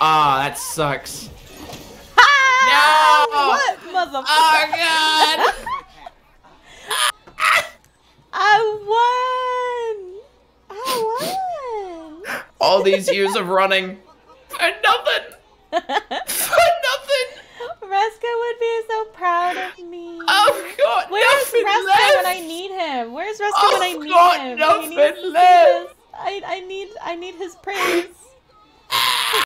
Ah, that sucks. Ah! No! What, motherfucker? Oh god! I won! I won! All these years of running for nothing. For nothing. Reska would be so proud of me. Oh god, Where's Reska when I need him? Where's Reska Oh, when I need God, him? nothing He nothing left. I, I need I need his praise.